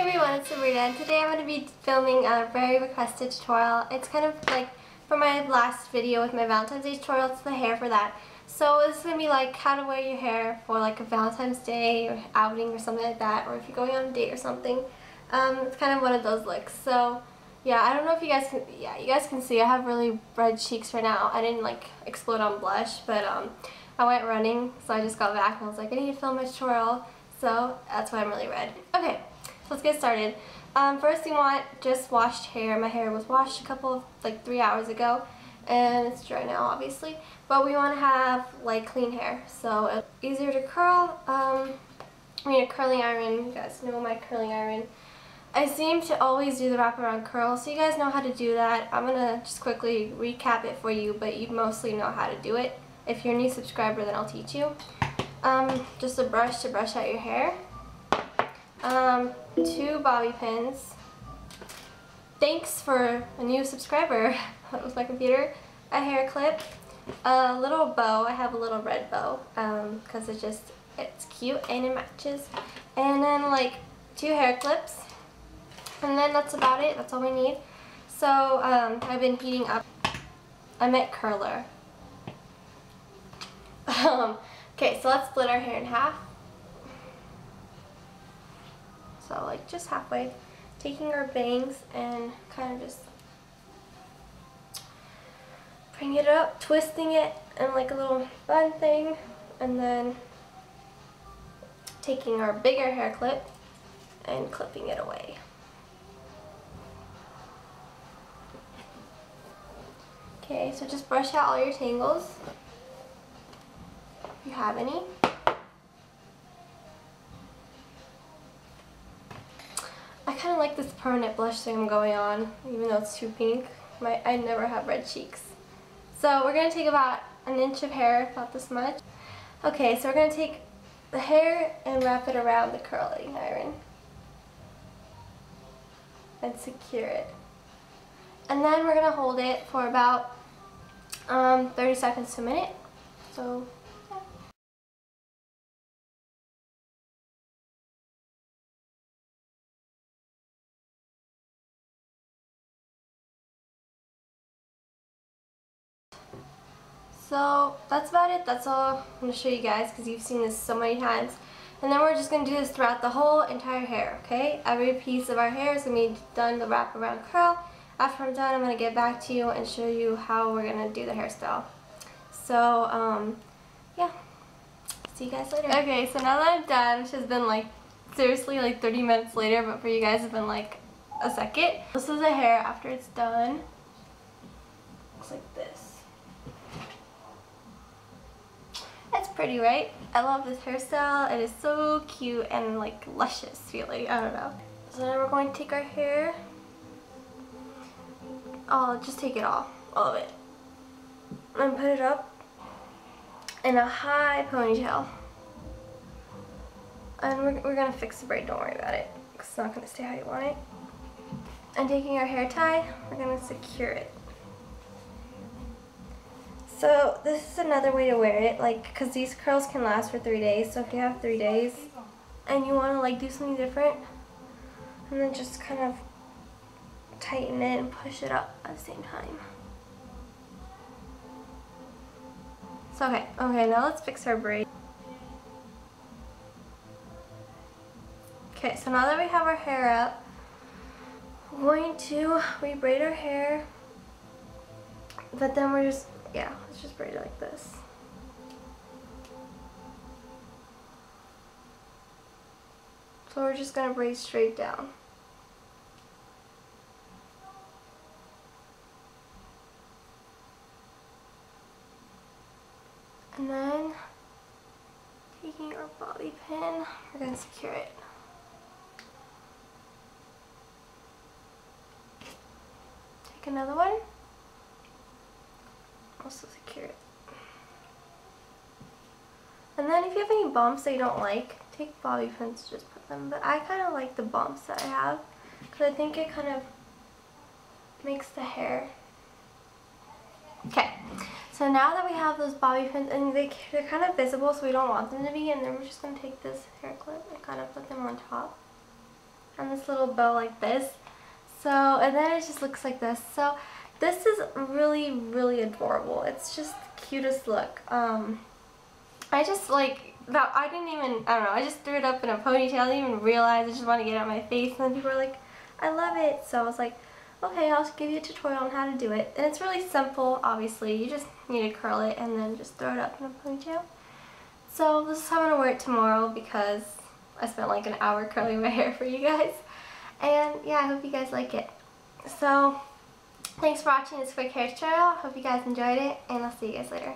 everyone, it's Sabrina and today I'm going to be filming a very requested tutorial. It's kind of like for my last video with my Valentine's Day tutorial, it's the hair for that. So this is going to be like how to wear your hair for like a Valentine's Day or outing or something like that or if you're going on a date or something. Um, it's kind of one of those looks. So yeah, I don't know if you guys can, yeah, you guys can see I have really red cheeks right now. I didn't like explode on blush, but um, I went running, so I just got back and I was like, I need to film my tutorial. So that's why I'm really red. Okay, so let's get started. Um, first you want just washed hair. My hair was washed a couple of, like three hours ago. And it's dry now, obviously. But we want to have, like, clean hair. So it's easier to curl. Um, I mean, a curling iron. You guys know my curling iron. I seem to always do the wraparound curl, so you guys know how to do that. I'm going to just quickly recap it for you, but you mostly know how to do it. If you're a new subscriber, then I'll teach you. Um, just a brush to brush out your hair. Um, two bobby pins. Thanks for a new subscriber with my computer. A hair clip. A little bow. I have a little red bow because um, it just, it's cute and it matches. And then like two hair clips. And then that's about it. That's all we need. So um, I've been heating up. I meant curler. Um, Okay, so let's split our hair in half. So like just halfway. Taking our bangs and kind of just bring it up, twisting it in like a little bun thing. And then taking our bigger hair clip and clipping it away. Okay, so just brush out all your tangles if you have any. I kind of like this permanent blush thing I'm going on, even though it's too pink. My, I never have red cheeks. So we're going to take about an inch of hair, about this much. Okay, so we're going to take the hair and wrap it around the curling iron. And secure it. And then we're going to hold it for about um, 30 seconds to a minute. So So that's about it. That's all I'm going to show you guys because you've seen this so many times. And then we're just going to do this throughout the whole entire hair, okay? Every piece of our hair is going to be done the wrap around curl. After I'm done, I'm going to get back to you and show you how we're going to do the hairstyle. So, um, yeah. See you guys later. Okay, so now that I'm done, which has been like, seriously like 30 minutes later, but for you guys it's been like a second. This is the hair after it's done. Looks like this. It's pretty, right? I love this hairstyle. It is so cute and like luscious feeling. I don't know. So now we're going to take our hair. I'll just take it all. All of it. And put it up in a high ponytail. And we're, we're going to fix the braid. Don't worry about it. It's not going to stay how you want it. And taking our hair tie, we're going to secure it. So this is another way to wear it, like, because these curls can last for three days. So if you have three days and you want to like do something different, and then just kind of tighten it and push it up at the same time. So okay, okay, now let's fix our braid. Okay, so now that we have our hair up, we're going to re-braid our hair, but then we're just yeah, let's just braid it like this. So we're just going to braid straight down. And then taking our bobby pin, we're going to secure it. Take another one also secure. And then if you have any bumps that you don't like, take bobby pins just put them. But I kind of like the bumps that I have because I think it kind of makes the hair. Okay, so now that we have those bobby pins, and they, they're kind of visible so we don't want them to be, and then we're just going to take this hair clip and kind of put them on top. and this little bow like this. So, and then it just looks like this. So, this is really, really adorable. It's just the cutest look. Um, I just like, that. I didn't even, I don't know, I just threw it up in a ponytail. I didn't even realize. I just wanted to get it on my face. And then people were like, I love it. So I was like, okay, I'll give you a tutorial on how to do it. And it's really simple, obviously. You just need to curl it and then just throw it up in a ponytail. So this is how I'm going to wear it tomorrow because I spent like an hour curling my hair for you guys. And yeah, I hope you guys like it. So, thanks for watching this quick hair tutorial. Hope you guys enjoyed it, and I'll see you guys later.